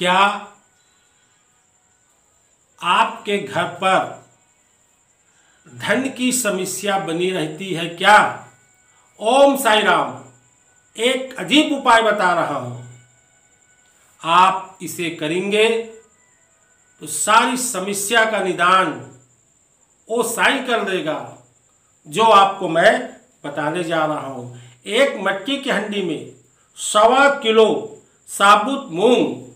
क्या आपके घर पर धन की समस्या बनी रहती है क्या? ओम साई राम एक अजीब उपाय बता रहा हूँ। आप इसे करेंगे तो सारी समस्या का निदान वो साई कर देगा, जो आपको मैं बताने जा रहा हूँ। एक मटकी की हंडी में सवा किलो साबुत मूंग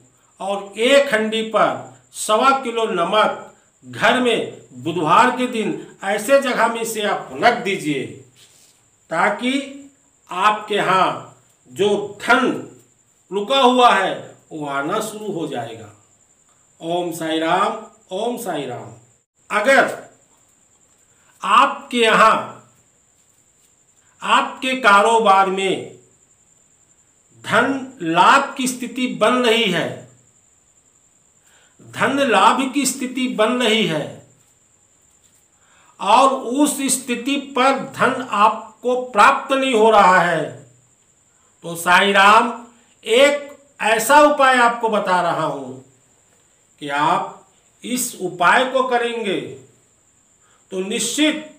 और एक हंडी पर सवा किलो नमक घर में बुधवार के दिन ऐसे जगह में इसे आप रख दीजिए, ताकि आपके यहाँ जो धन रुका हुआ है, वो आना शुरू हो जाएगा। ओम साई राम, ओम साई राम। अगर आपके यहाँ, आपके कारोबार में धन लाभ की स्थिति बन रही है धन लाभ की स्थिति बन रही है। और उस स्थिति पर धन आपको प्राप्त नहीं हो रहा है। तो साई राम एक ऐसा उपाय आपको बता रहा हूँ कि आप इस उपाय को करेंगे तो निश्चित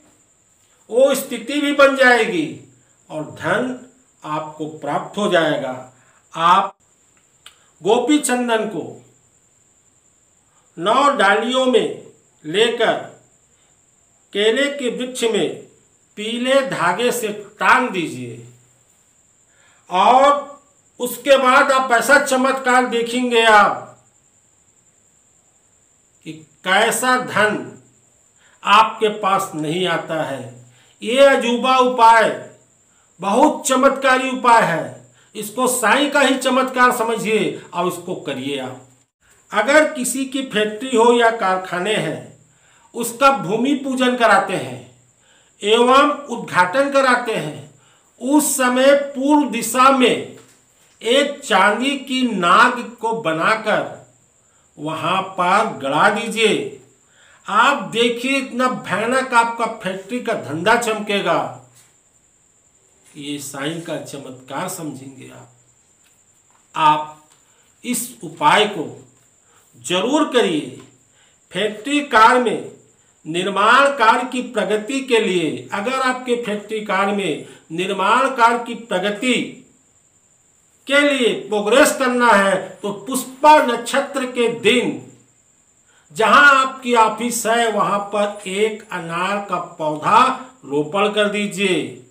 वो स्थिति भी बन जाएगी और धन आपको प्राप्त हो जाएगा। आप गोपी चंदन को नौ डालियों में लेकर केले के वृक्ष में पीले धागे से टांग दीजिए। और उसके बाद आप ऐसा चमत्कार देखेंगे आप कि कैसा धन आपके पास नहीं आता है। ये अजूबा उपाय, बहुत चमत्कारी उपाय है। इसको साई का ही चमत्कार समझिए और इसको करिए आप। अगर किसी की फैक्ट्री हो या कारखाने हैं, उसका भूमि पूजन कराते हैं, एवं उद्घाटन कराते हैं, उस समय पूर्व दिशा में एक चांदी की नाग को बनाकर वहाँ पर गड़ा दीजिए। आप देखिए, इतना भयानक आपका फैक्ट्री का धंधा चमकेगा। ये साई का चमत्कार समझेंगे आप। आप इस उपाय को ज़रूर करिए। फैक्ट्री कार में, निर्माण कार्य की प्रगति के लिए, अगर आपके फैक्ट्री कार में निर्माण कार्य की प्रगति के लिए प्रोग्रेस करना है तो पुष्पा नक्षत्र के दिन, जहाँ आपकी ऑफ़िस है, वहाँ पर एक अनार का पौधा रोपण कर दीजिए।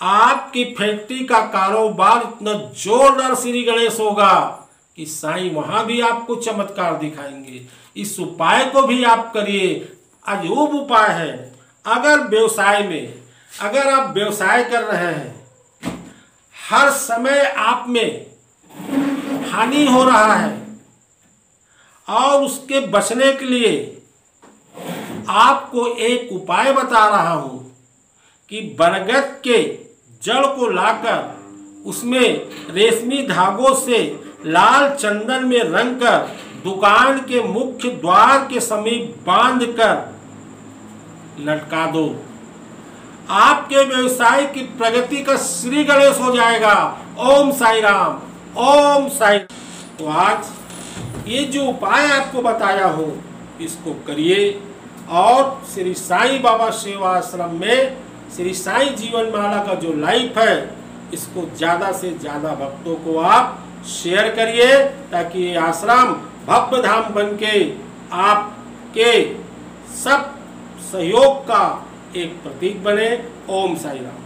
आपकी फैक्ट्री का कारोबार इतना जोरदार श्री गणेश होगा। कि साईं, वहाँ भी आपको चमत्कार दिखाएँगे। इस उपाय को भी आप करिए। अजूब उपाय है। अगर व्यवसाय में, अगर आप व्यवसाय कर रहे हैं, हर समय आप में हानि हो रहा है और उसके बचने के लिए आपको एक उपाय बता रहा हूँ कि बरगद के जड़ को लाकर उसमें रेशमी धागों से लाल चंदन में रंग कर दुकान के मुख्य द्वार के समीप बाँध कर लटका दो। आपके व्यवसाय की प्रगति का श्री गणेश हो जाएगा। ओम साई राम ओम साई तो आज ये जो उपाय आपको बताया हो, इसको करिए। और श्री साई बाबा सेवा आश्रम में श्री साई जीवन माला का जो लाइफ है, इसको ज़्यादा से ज़्यादा भक्तों को आप शेयर करिए ताकि ये आश्रम भव्य धाम बन के आपके सब सहयोग का एक प्रतीक बने। ओम साई राम